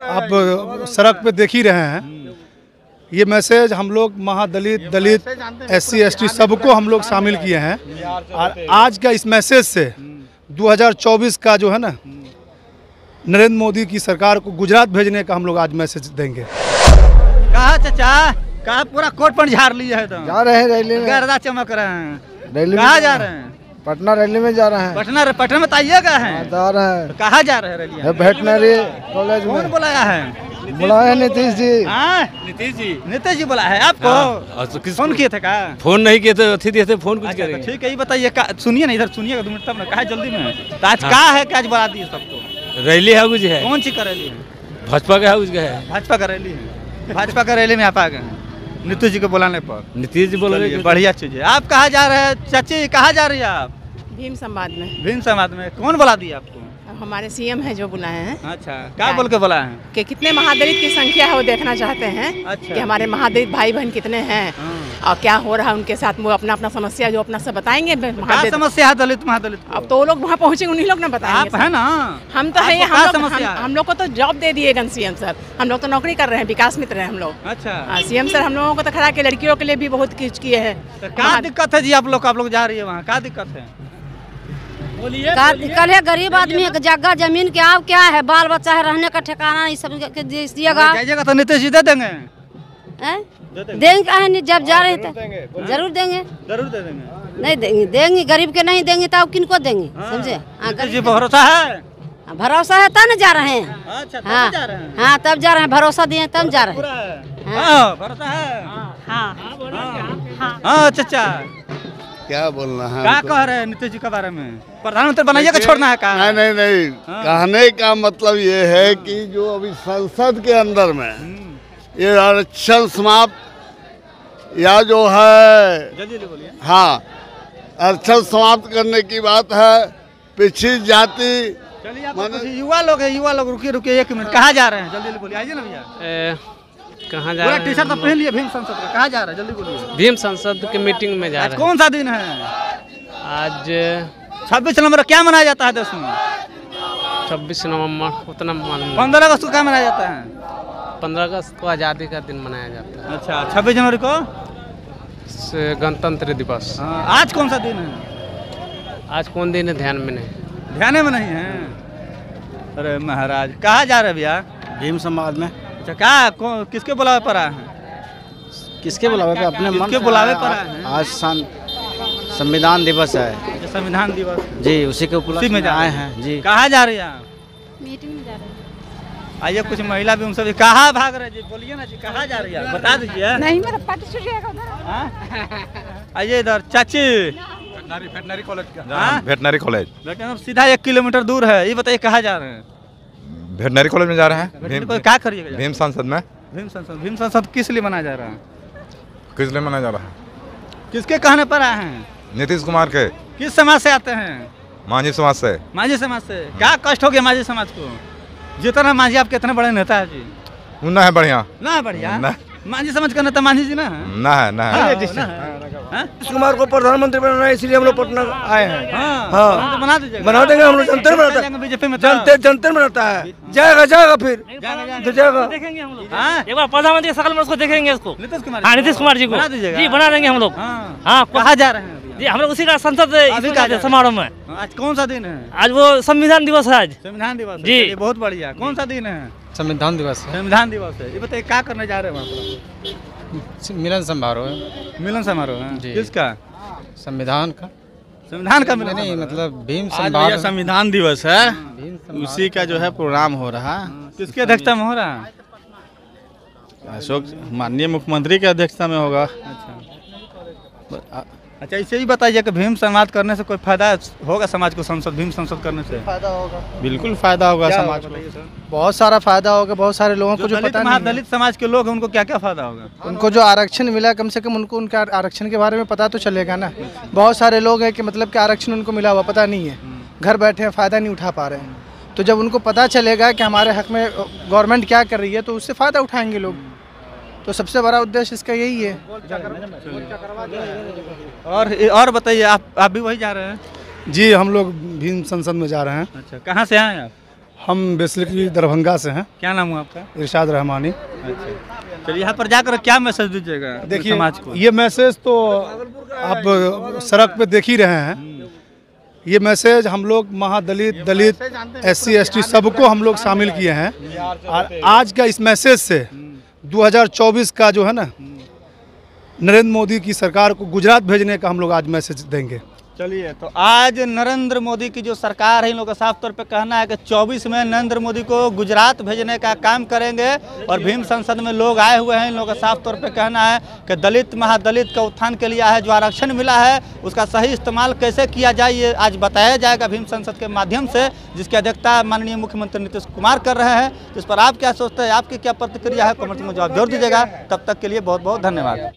आप सड़क पे देख ही रहे हैं। ये मैसेज हम लोग Mahadalit Dalit S C S T सबको हम लोग शामिल किए हैं। और आज का इस मैसेज से 2024 का जो है ना नरेंद्र मोदी की सरकार को गुजरात भेजने का हम लोग आज मैसेज देंगे। कहा चाचा? कहा पूरा कोट पर झाड़ लिया है तो जा रहे हैं रैली में। गर्दा चमक रहे हैं। रैली में कहाँ जा रहे हैं? पटना रैली में जा रहे हैं। पटना पटना में ताइएगा है। जा रहे हैं। कहाँ जा रहे हैं रैलिया? वेटनरी कॉलेज कौन में। बुलाया है? बुलाए नीतीश जी। हाँ? नीतीश जी। नीतीश जी बोला है आपको? और तो किस फ़ोन किए थे का फ़ोन नहीं किए थे अथी दिए थे फ़ोन कुछ अच्छा, तो करेंगे ठीक है ये बताइए सुनिए ना इधर सुनिए दो मिनट तब ना कहा जल्दी में? तो आज का है क्या आज बुला दिए सबको? रैली है कुछ है? कौन सी का रैली है? भाजपा का है कुछ का है? भाजपा का रैली है। भाजपा का रैली में आप आ गए हैं। नीतीश जी को बुलाने पर। नीतीश जी बोल रहे हैं बढ़िया चीज़ है। आप कहाँ जा रहे हैं? चाची कहाँ जा रही है आप? भीम समाज में। भीम समाज में। कौन बुला दिया आपको? हमारे सीएम है जो बुलाए हैं। अच्छा क्या बोल के बुलाए हैं? कि कितने महादलित की संख्या है वो देखना चाहते हैं अच्छा। कि हमारे महादलित भाई बहन कितने हैं। हाँ। और क्या हो रहा है उनके साथ वो अपना अपना समस्या जो अपना सब बताएँगे समस्या है दलित महादलित अब तो लोग वहाँ पहुँचे उन्हीं लोग ना बताएँगे आप है ना? हम तो है हम लोग हम, लोग को तो जॉब दे दिए गन सीएम सर हम लोग तो नौकरी कर रहे हैं विकास मित्र हैं हम लोग। अच्छा। सीएम सर हम लोगों को तो खड़ा के लड़कियों के लिए भी बहुत कुछ किए हैं। तो क्या दिक्कत है जी आप लोग आप लोग जा रही है वहाँ? क्या दिक्कत है? का दिक्कत है गरीब आदमी है जगह ज़मीन के अब क्या है? बाल बच्चा है रहने का ठिकाना ये सब दिएगा। तो नीतीश जी दे देंगे। हैं? देंगे। काहे नहीं? जब जा रहे थे। ज़रूर देंगे। ज़रूर दे देंगे। नहीं देंगे देंगे गरीब के नहीं देंगे तो किन को देंगे समझे? हाँ, जी भरोसा है? हाँ, भरोसा है तब न जा रहे हैं। अच्छा तब हाँ जा रहे हैं। हाँ तब जा रहे हैं भरोसा दिए तब जा रहे हैं। हाँ। भरोसा है। हाँ। हाँ। चाचा। क्या बोलना है क्या कह रहे हैं नीतीश जी के बारे में? प्रधानमंत्री बनाइए का छोड़ना है नहीं नहीं नहीं। हाँ। कहने का मतलब ये है कि जो अभी संसद के अंदर में ये आरक्षण समाप्त। या जो है। जल्दी जल्दी बोलिए। हाँ। आरक्षण समाप्त करने की बात है पिछड़ी जाति युवा लोग है युवा लोग रुकिए रुकिए एक मिनट। कहाँ जा रहे हैं? जल्दी जल्दी बोलिए। आइए ना भैया। कहाँ जा रहे टी शर्ट तो पहन लिए भीम संसद का। कहाँ जा रहे हैं? जल्दी बोलिए। भीम संसद के मीटिंग में जा आज रहे कौन सा दिन है? आज छब्बीस नवंबर क्या मनाया जाता है देश में? छब्बीस नवंबर उतना पंद्रह अगस्त को क्या मनाया जाता है? पंद्रह अगस्त को आज़ादी का दिन मनाया जाता है। अच्छा छब्बीस जनवरी को? गणतंत्र दिवस। हाँ, आज कौन सा दिन है? आज कौन दिन है? ध्यान में नहीं। ध्यान में नहीं है? अरे महाराज कहाँ जा रहे भैया? भीम समाज में। अच्छा क्या किसके बुलावे पर आए हैं? किसके बुलावे पे अपने मन से बुलावे पर आए हैं? आज सन- संविधान दिवस है। अच्छा, संविधान दिवस। जी उसी के उपलक्ष्य में में आए हैं। जी। कहाँ जा रही हैं आप? मीटिंग में जा रहे हैं। आइए कुछ महिला भी उनसे भी कहाँ भाग रहे जी बोलिए ना जी कहाँ जा रही है? बता दीजिए। नहीं मेरा पार्टी छूट जाएगा उधर हाँ? आइए इधर चाची। वेटनरी कॉलेज हाँ? वेटनरी कॉलेज लेकिन सीधा एक किलोमीटर दूर है ये बताइए कहाँ जा रहे हैं? वेटनरी कॉलेज में जा रहे हैं। क्या करिएगा भीम संसद में। भीम संसद भीम संसद किस लिए मनाया जा रहा है? किस लिए मनाया जा रहा है? किसके कहने पर आए हैं? नीतीश कुमार के। किस समाज से आते हैं? मांझी समाज से। माझी समाज से। क्या कष्ट हो गया माझी समाज को? जितना मांझी आपके कितने बड़े नेता है जी। ना है बढ़िया। ना है बढ़िया। मांझी समझ कर नेता मांझी जी ना। है ना है। ना है हाँ, कुमार को प्रधानमंत्री बनाना है इसलिए हम लोग पटना आए हैं। हाँ, हाँ। तो बना देंगे हम लोग जनता में बनाता जाएँगे बीजेपी में तो। जनते बनाता है। जाएगा जाएगा फिर। जाएगा, जाएगा। तो जाएगा। देखेंगे हम लोग। हाँ? एक बार प्रधानमंत्री सकल में उसको देखेंगे उसको। नीतीश कुमार हाँ नीतीश कुमार जी को। जी बना देंगे हम लोग। हाँ। कहा जा रहे हैं जी हम लोग उसी का संसद हैं समारोह में। आज कौन सा दिन है? आज वो संविधान दिवस है आज। संविधान दिवस जी। बहुत बढ़िया। कौन सा दिन है? संविधान दिवस संविधान दिवस है। ये बताइए क्या करने जा रहे हैं वहाँ मिलन समारोह है। मिलन समारोह है। किसका? संविधान का। संविधान का मिलन नहीं मतलब भीम भैया संविधान दिवस है। उसी का जो है प्रोग्राम हो रहा। है किसकी अध्यक्षता में हो रहा? है अशोक। माननीय मुख्यमंत्री की अध्यक्षता में होगा। अच्छा। अच्छा इसे ही बताइए कि भीम संवाद करने से कोई फ़ायदा होगा समाज को संसद भीम संसद करने से? फ़ायदा होगा। बिल्कुल फ़ायदा होगा समाज को। बहुत सारा फ़ायदा होगा बहुत सारे लोगों को जो दलित पता नहीं है। महादलित समाज के लोग हैं उनको क्या क्या फ़ायदा होगा? उनको जो आरक्षण मिला कम से कम उनको उनके आरक्षण के बारे में पता तो चलेगा ना। बहुत सारे लोग हैं कि मतलब कि आरक्षण उनको मिला हुआ पता नहीं है। घर बैठे हैं फ़ायदा नहीं उठा पा रहे हैं। तो जब उनको पता चलेगा कि हमारे हक में गवर्नमेंट क्या कर रही है तो उससे फ़ायदा उठाएँगे लोग। तो सबसे बड़ा उद्देश्य इसका यही है। और और बताइए आप आप भी वही जा रहे हैं? जी हम लोग भीम संसद में जा रहे हैं। अच्छा कहाँ से आए आप? हम बेसिकली दरभंगा से हैं। क्या नाम हुआ आपका? इरशाद रहमानी। अच्छा चलिए यहाँ पर जाकर क्या मैसेज दीजिएगा देखिए समाज को? ये मैसेज तो आप सड़क पे देख ही रहे हैं। ये मैसेज हम लोग Mahadalit Dalit S C S T सबको हम लोग शामिल किए हैं। और आज का इस मैसेज से 2024 का जो है ना, नरेंद्र मोदी की सरकार को गुजरात भेजने का हम लोग आज मैसेज देंगे। चलिए तो आज नरेंद्र मोदी की जो सरकार है, इन लोगों का साफ़ तौर पे कहना है कि 24 में नरेंद्र मोदी को गुजरात भेजने का काम करेंगे और भीम संसद में लोग आए हुए हैं। इन लोगों का साफ़ तौर पे कहना है कि दलित, महादलित का उत्थान के लिए है जो आरक्षण मिला है, उसका सही इस्तेमाल कैसे किया जाए, ये आज बताया जाएगा भीम संसद के माध्यम से, जिसकी अध्यक्षता माननीय मुख्यमंत्री नीतीश कुमार कर रहे हैं। तो इस पर आप क्या सोचते हैं, आपकी क्या प्रतिक्रिया है? कमेंट में जवाब ज़रूर दीजिएगा। तब तक के लिए बहुत बहुत धन्यवाद।